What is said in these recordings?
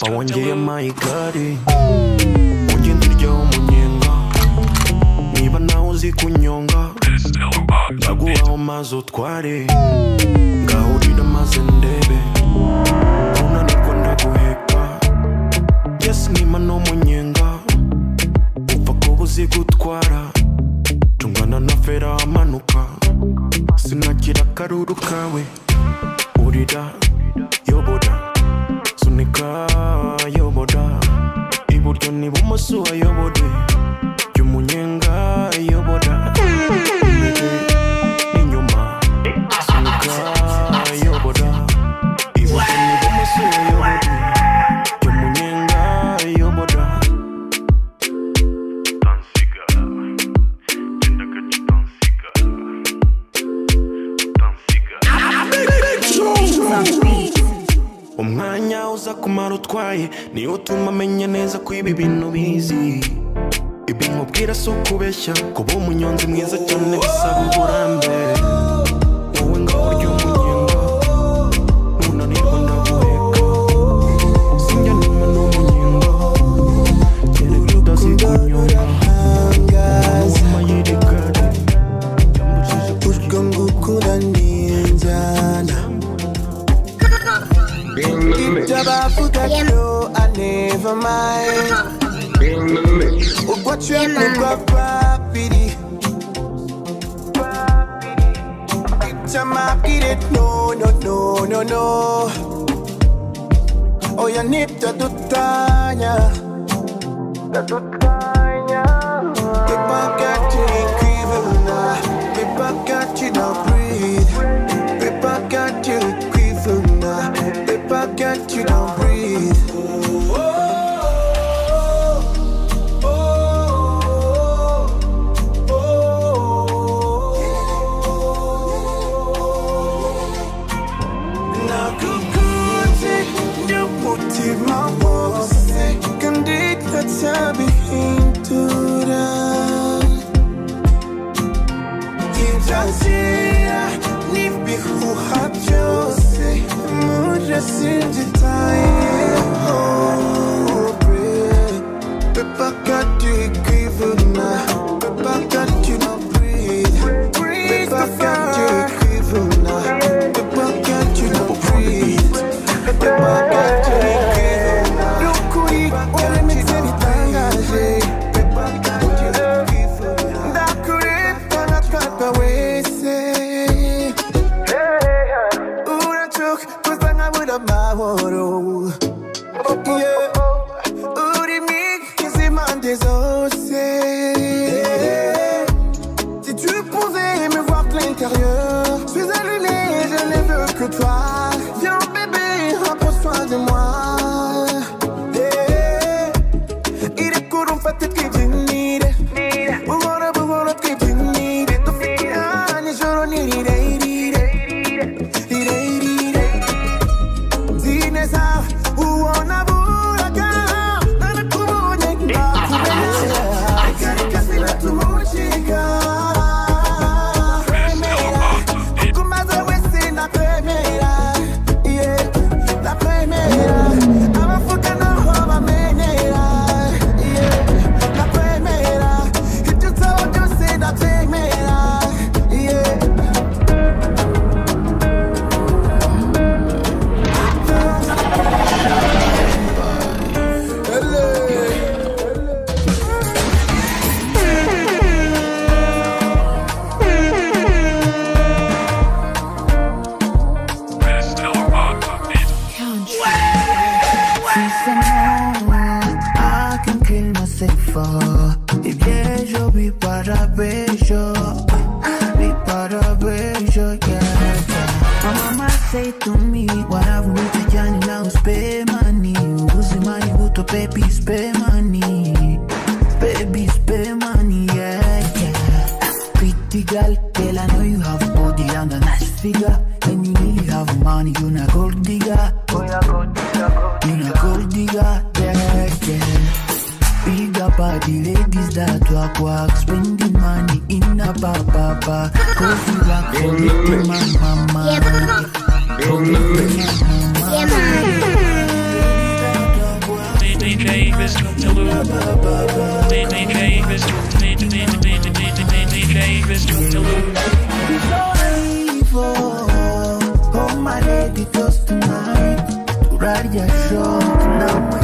Папа, идея мои кари Один тридел муненга Ниба на узи куньонга Дагуа умазу тквари Гаудри на мазендебе. Kuna nikunda kuheka Yes nima no munyenga Upako buzi gutwara Tungana na fera amanuka Sinakira akaruru kawe Urira Yobora Yoboda Ibut keni bu yo bodi amenya neza ko ibi bintu bizi ibi nkubwira si ukubeshya kuba umunyonzi mwiza cyane bisaba uburambe Urwo cemwe rwa babiri Ibyo amabwire no no no no no. Oh, you need to do tanya. Oya nibyo dutanya Pepa got you equivalent Pepa got you now breathe. Pepa got you equivalent Pepa got you now breathe ibyazira n'ibihuha byose murasinzitayeho Pepa kill myself for If yejo be para bejo Be para bejo, yeah, My mama say to me Waravuta jani now spare money. Uzi money buto baby spare money. Baby spare money, yeah, yeah. Pretty girl, girl I know you have body and a nice figure. And you really have money, you ladies that work, work Spending money in a papa Cause you work for little mm. man, mama For little man, mama Oh my lady close tonight. Turarya shot ndamwifo Ibinini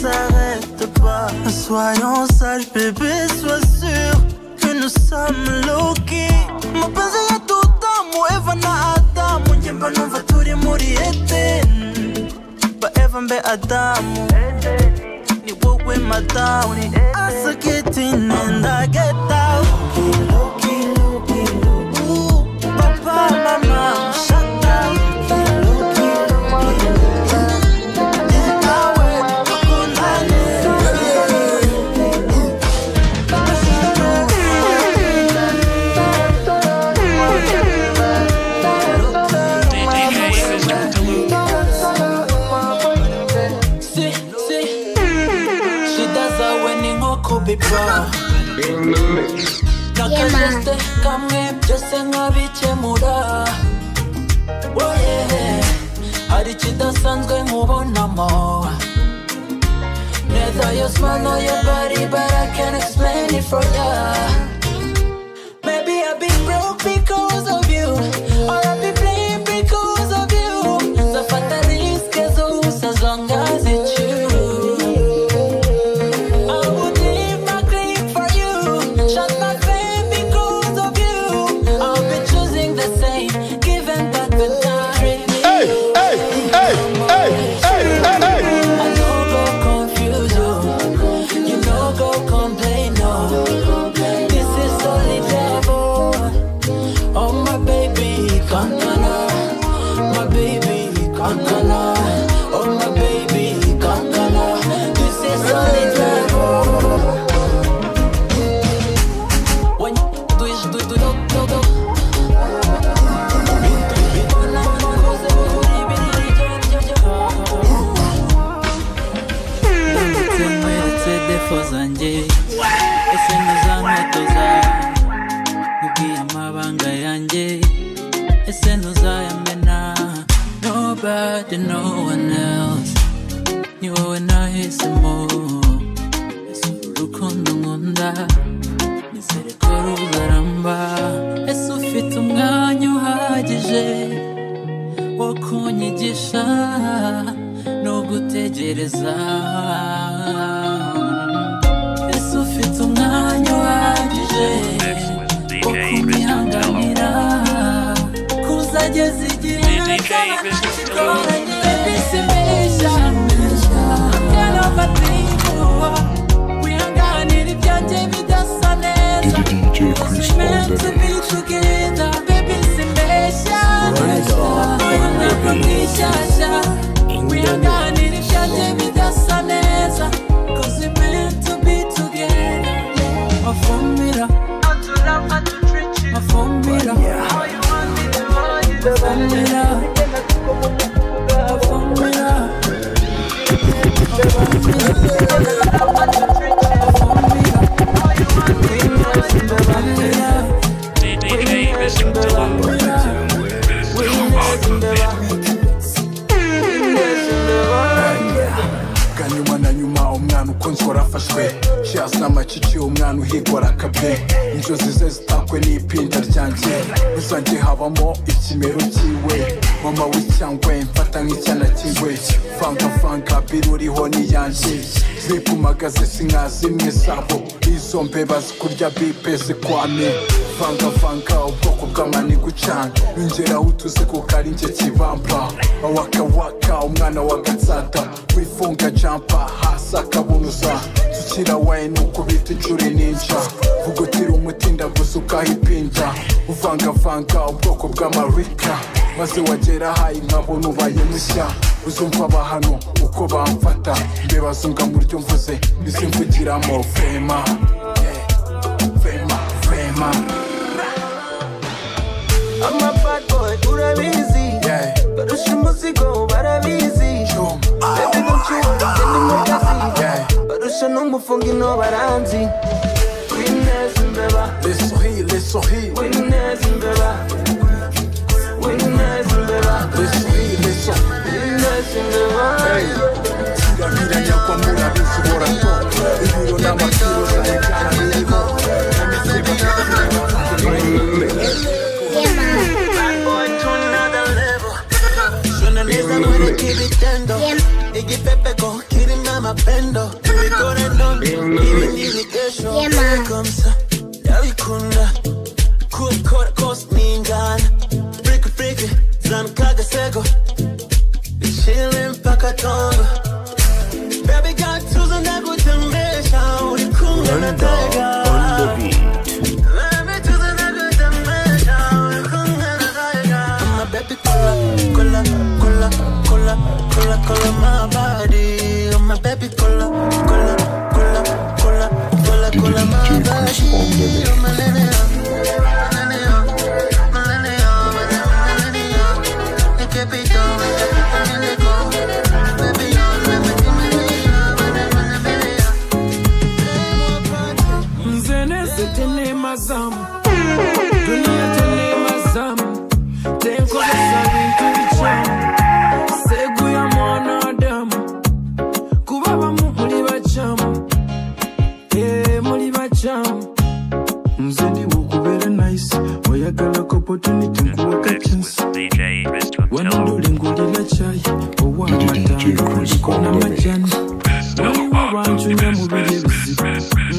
s'arrête pas. Soyons sages, bébé, sois sûr que nous sommes loki Mapenzi yetu tamu, Eva na Adamu Njemba numva turi muri Eden Ba Eva mbe Adamu Ni wowe madamu Asa Hari ikidasanzwe nkubonamo Neither your smile nor your body But I can't explain it for ya. Maybe I've been broke because of you do do do do do kunyigisha no gutegereza ese ufite umwanya uhagije wo kunyihanganira kuzageza igihe nzabagoranye bisimisha Can't overthink you. wihanganira ibyanjye bidasa neza. Meant to be together uzanjye habamo ikimero cyiwe mama w'icyangwe mfata nk'icyana cy'ingwe vangavanga biruriho n'iyanjye zipumagaze si nka zimwe zabo. Izo mbeba zikurya bipe zikwame. Vangavanga ubwoko bw'amani gucana yongeraho utuze kuko ari njye kibamba wakawaka umwana wa gatsata. Wifunga jampa hasi akabunuza. Tukira wayini ukubita inshuro ninja. Vugutira umutinda gusa ukahipinja. Uvangavanga asanga ubwoko bw'amarika. Maze wagera hayi nkabona ubaye mushya. Uzumva abahano uko bamfata. Mbebazunga mu ryo mvuze izimvugiramo vema vema vema amabad boy urabizi barusha umuzigo barabizi baby don't you worry ndi mu kazi barusha n'umufungo ino baranzi. Les souris, les souris, wineza imbeba wineza imbeba les souris, les souris. wineza imbeba Kiramira nyagwa murabizi borato ibiro n'amakiro sayigana birimo Bad boy to another level. Suena neza muere kibitendo. Iggy Pepe con mpaka tongo. Baby girl, tuzo ndakutembesha. Uri kumwe na tega. Baby, tuzo ndakutembesha. Uri kumwe na tega. My baby, cola, cola, cola, cola, cola, cola, my body. Oh, my baby, cola, cola, cola, cola, cola, cola, my body. Oh, my lady,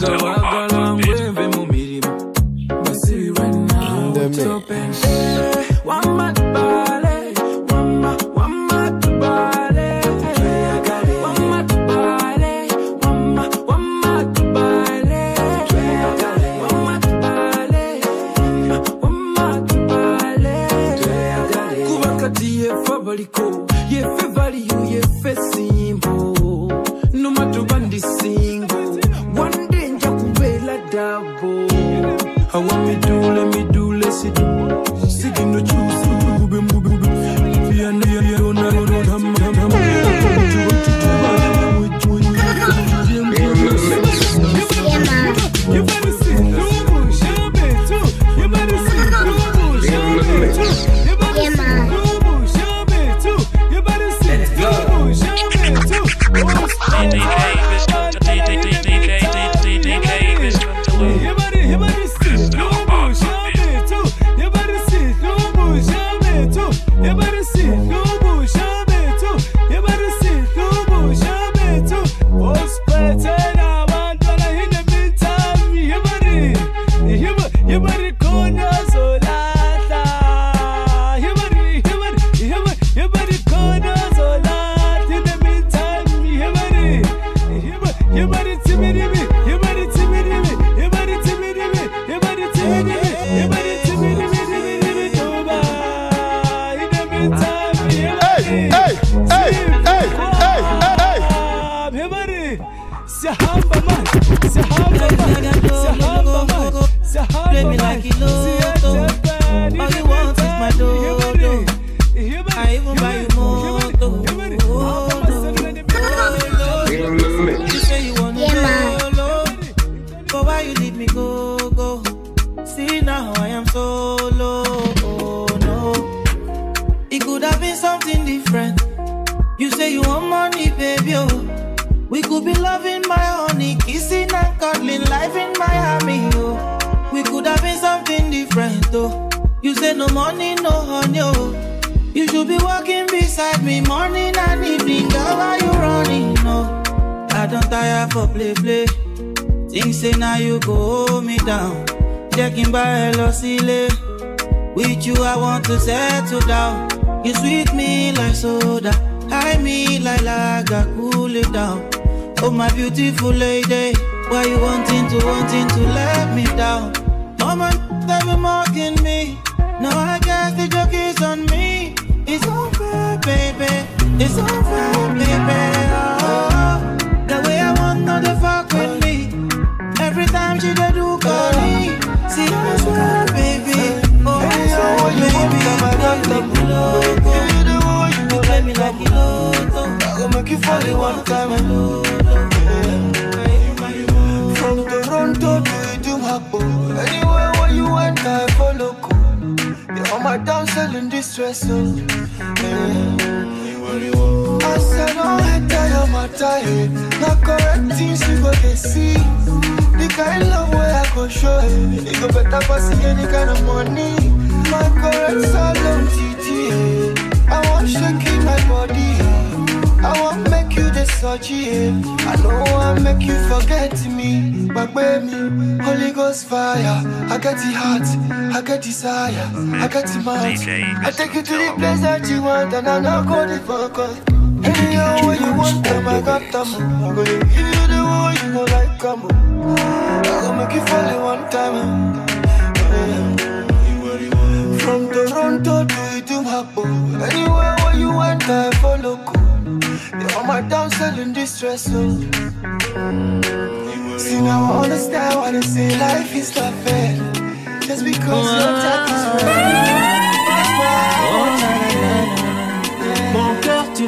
nga lager, cool it down. Oh, my beautiful lady, why you wanting to, wanting to let me down? Mama, they be mocking me. No, I guess the joke is on me. It's over, baby. It's over, baby. Oh, the way I want no the fuck with me. Every time she dey do call me. See, I swear, baby. Oh, I swear, baby. You make me loco. You play me like a loto. I make you fall in one time. From Toronto to Ijumapo, anywhere where you went, I follow. You're on my downsell in distress. Oh. Yeah. I said, don't enter your matter. eh. Not correct things you go to see. The kind of love where I go show you. You go better pass any kind of money. My correct salon TT. I want shaking my body. I want make you the surgery. I know I make you forget me. But baby, Holy Ghost fire. I got the heart, I got desire, I got the mind. I take you to the place that you want, and I'm not going to focus. Anyhow, when you want them, I got them. I'm gonna give you the one you know like come on. I'm gonna make you fall in one time. From Toronto to Ijumapo, anywhere where you want, I follow. You're on my downsell in distress. Oh. See now I understand why they say life is not fair. Just because your is Mon cœur tu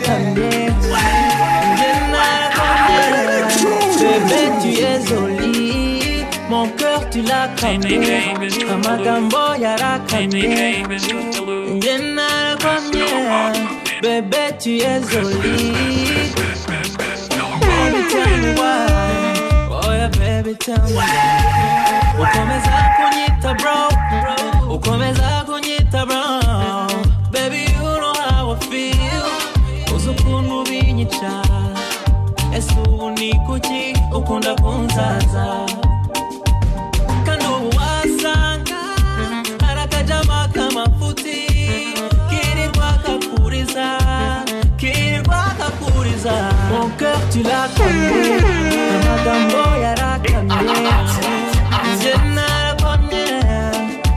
cambié Bébé tu es jolie. Mon cœur tu l'as yara Yenara cambié Bébé tu Baby tell me. Why Oh yeah baby tell me why bro. Bro Baby you know how I feel. Uzi ukuntu binyica. Ese ubu ni kuki cœur tu l'as cambié Amagambo yarakamye Je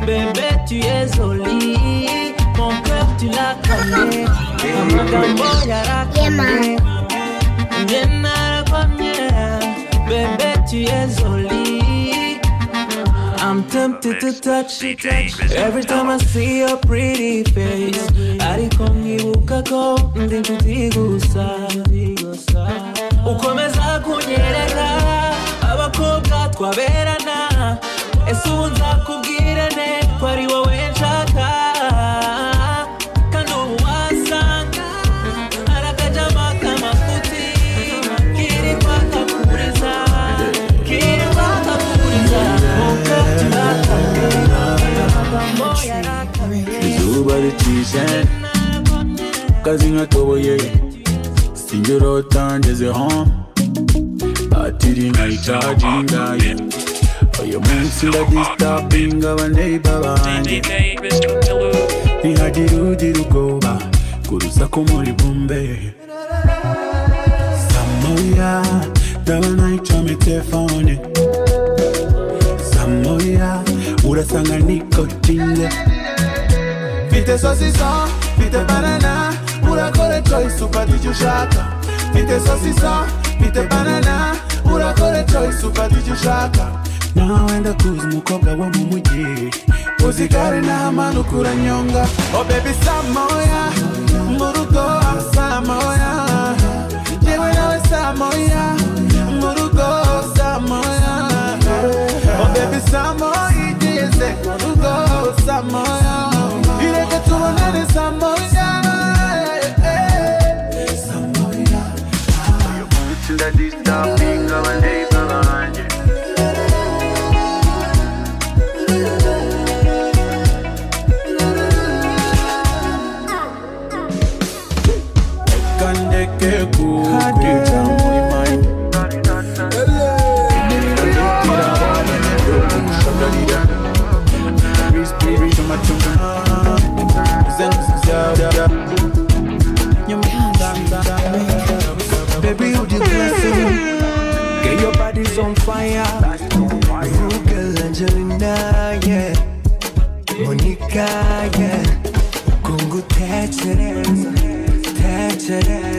Bébé tu es jolie Mon cœur tu l'as cambié Amagambo yarakamye Je narakomye Bébé tu es jolie I'm tempted to touch every time I see your pretty face. Ariko nkibuka ko ndi inshuti gusa. Ukomeza kunyereka abakobwa twaberana. Ese ubu nzakubwira ne ko ari wowe nshaka. Kandi ubu wasanga hari akajama k'amafuti kirirwa kakuriza. Kirirwa kakuriza. Mon cœur tu l'as cambié. Amagambo yarakamye. izuba ritishe kazi nkatoboye sinjirota ngeze home batiri nkayicaginga ye uyu munsi ndadistabinga abaneiba banjye ntihagire ugira ubwoba ku rusaku muri bumbe. Samoya ndabona icome telefone samoya urasanga nikotinze Mfite sosisa, mfite banana Urakore choice upata icyo ushaka Mfite sosisa, mfite banana. Urakore choice upata icyo ushaka nawe ndakuzi umukobwa wo mu mujyi uzi gare n'amanuka uranyonga oh baby samoya mu rugo samoya yewe nawe samoya mu rugo samoya oh baby samoya igeze mu rugo samoya 와야 누가 난절나 yeah 보니까 yeah 공구 대체래 대체래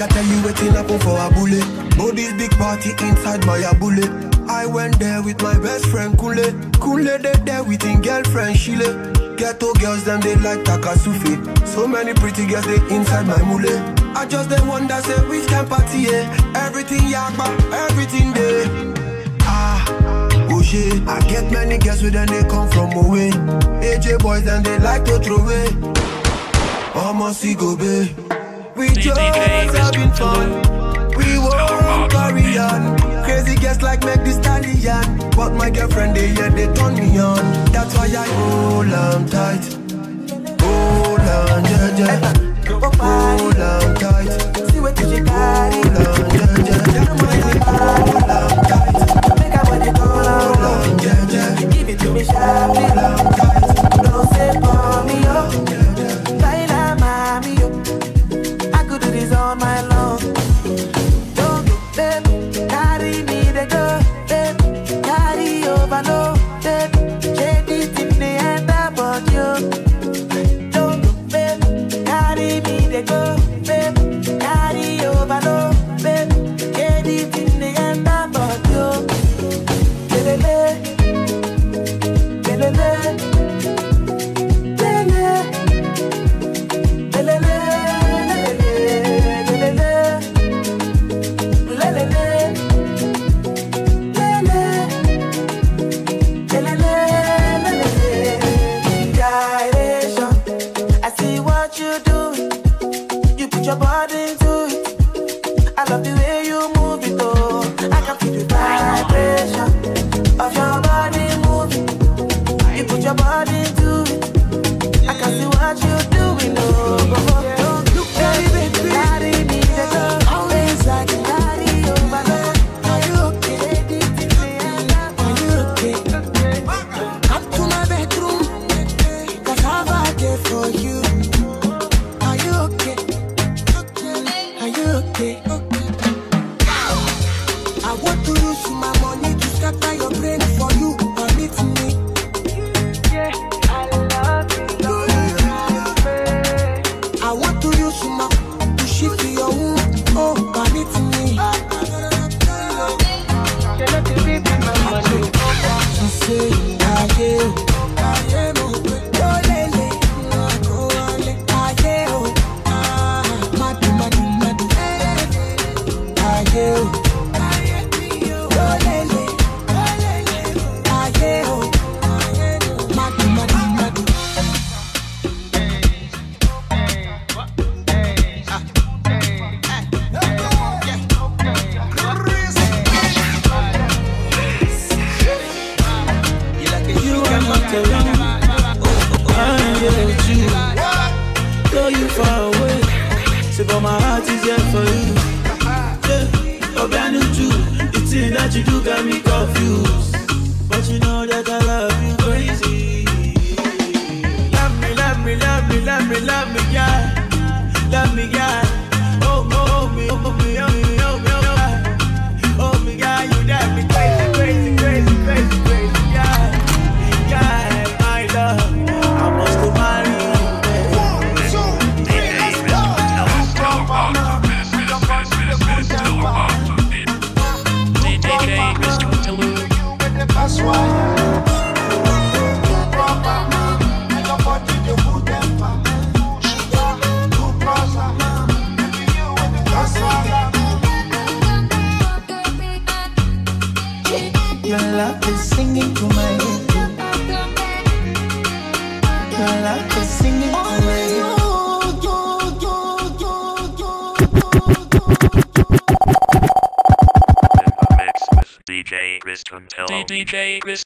I tell you wetin happen for a bullet. This big party inside my bullet. I went there with my best friend Kule. Kule they there with him girlfriend Shile. Ghetto girls them they like Takasufi. So many pretty girls they inside my mule. I just they wonder say which can party yeah. Everything yakba, everything there. Ah, oh shit. I get many girls with them they come from away. AJ boys and they like to throw away. Almost go babe. We just having fun. We won't carry on. Crazy guests like make this stallion. But my girlfriend, they yeah, they turn me on. That's why I hold on tight. Hold on, yeah, yeah. Hold on tight. See what you carry. Hold on, yeah, yeah. Hold on tight. Make I want you hold on, yeah, yeah. Give it to me sharply. Hold love the way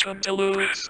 DJ Chris